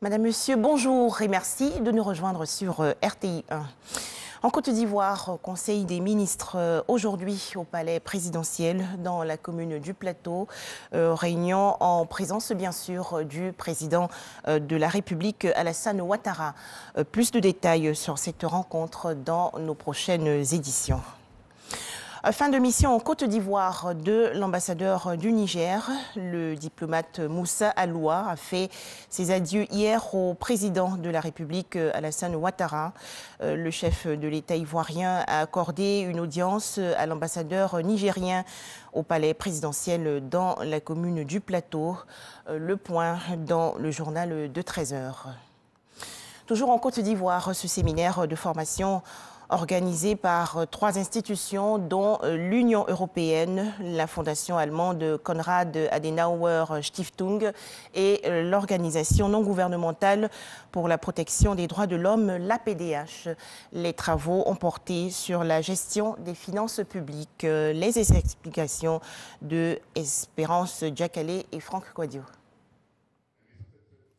Madame, Monsieur, bonjour et merci de nous rejoindre sur euh, RTI 1. En Côte d'Ivoire, Conseil des ministres euh, aujourd'hui au palais présidentiel dans la commune du Plateau. Euh, réunion en présence bien sûr du président de la République Alassane Ouattara. plus de détails sur cette rencontre dans nos prochaines éditions. Fin de mission en Côte d'Ivoire de l'ambassadeur du Niger. Le diplomate Moussa Aloua a fait ses adieux hier au président de la République Alassane Ouattara. Euh, le chef de l'État ivoirien a accordé une audience à l'ambassadeur nigérien au palais présidentiel dans la commune du Plateau. Euh, le point dans le journal de 13 heures. Toujours en Côte d'Ivoire, ce séminaire de formation organisé par euh, trois institutions, dont euh, l'Union européenne, la fondation allemande Konrad Adenauer Stiftung et euh, l'organisation non gouvernementale pour la protection des droits de l'homme, l'APDH. Les travaux ont porté sur la gestion des finances publiques. Les explications de Espérance Diakale et Franck Quadio.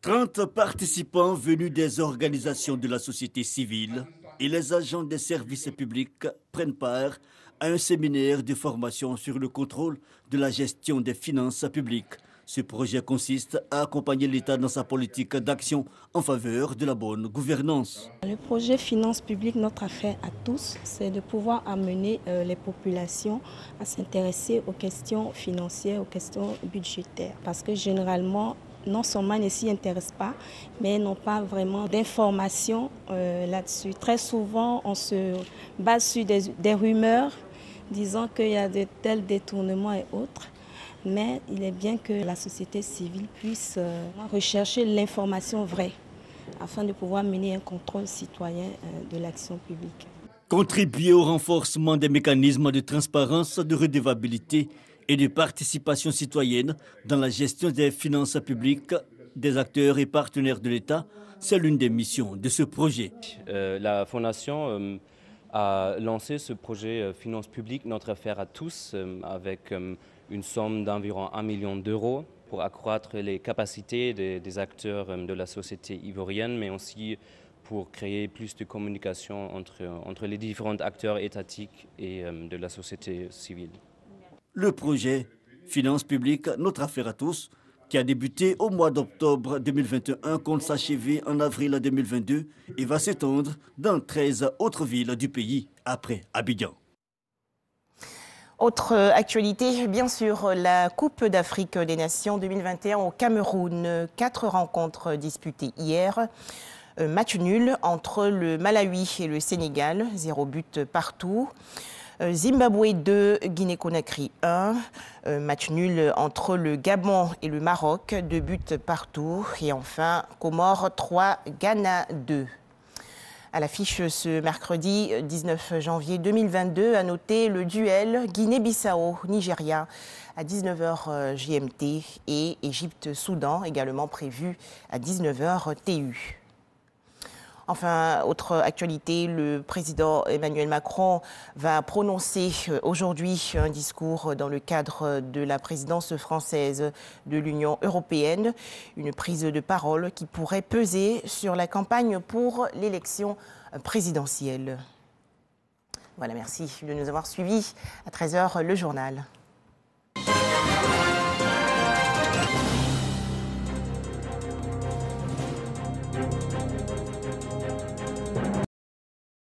30 participants venus des organisations de la société civile et les agents des services publics prennent part à un séminaire de formation sur le contrôle de la gestion des finances publiques. Ce projet consiste à accompagner l'État dans sa politique d'action en faveur de la bonne gouvernance. Le projet Finances publiques, notre affaire à tous, c'est de pouvoir amener euh, les populations à s'intéresser aux questions financières, aux questions budgétaires. Parce que généralement, non seulement ne s'y intéressent pas, mais n'ont pas vraiment d'informations euh, là-dessus. Très souvent, on se base sur des, rumeurs disant qu'il y a de tels détournements et autres. Mais il est bien que la société civile puisse euh, rechercher l'information vraie afin de pouvoir mener un contrôle citoyen euh, de l'action publique. Contribuer au renforcement des mécanismes de transparence, de redevabilité et de participation citoyenne dans la gestion des finances publiques des acteurs et partenaires de l'État, c'est l'une des missions de ce projet. Euh, la Fondation euh, a lancé ce projet euh, Finances publiques, notre affaire à tous, avec une somme d'environ 1 million d'euros pour accroître les capacités des, acteurs de la société ivoirienne, mais aussi pour créer plus de communication entre les différents acteurs étatiques et de la société civile. Le projet Finances publiques, notre affaire à tous, qui a débuté au mois d'octobre 2021, compte s'achever en avril 2022 et va s'étendre dans 13 autres villes du pays après Abidjan. Autre actualité, bien sûr, la Coupe d'Afrique des Nations 2021 au Cameroun. Quatre rencontres disputées hier. Match nul entre le Malawi et le Sénégal, zéro but partout. Euh, Zimbabwe 2, Guinée-Conakry 1. Euh, match nul entre le Gabon et le Maroc, deux buts partout. Et enfin, Comores 3, Ghana 2. À l'affiche ce mercredi 19 janvier 2022, à noter le duel Guinée-Bissau-Nigeria à 19h GMT et Égypte-Soudan également prévu à 19h TU. Enfin, autre actualité, le président Emmanuel Macron va prononcer euh, aujourd'hui un discours dans le cadre de la présidence française de l'Union européenne, une prise de parole qui pourrait peser sur la campagne pour l'élection présidentielle. Voilà, merci de nous avoir suivis. À 13h, le journal.